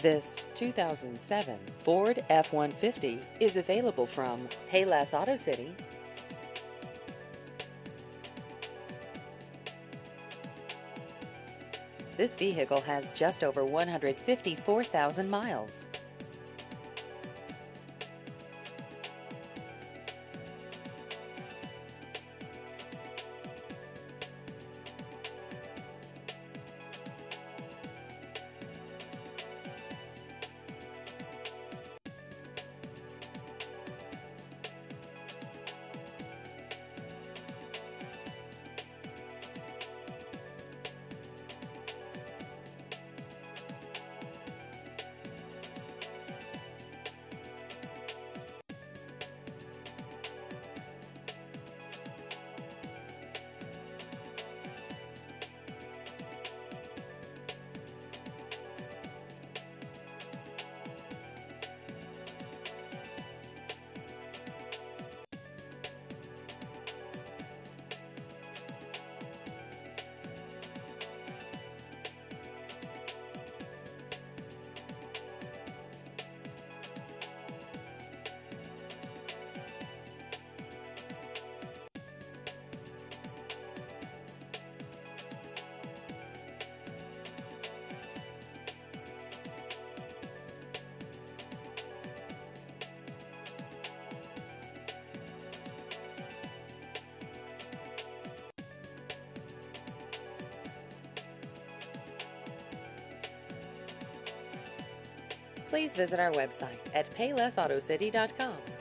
This 2007 Ford F-150 is available from Payless Auto City. This vehicle has just over 154,000 miles. Please visit our website at paylessautocity.com.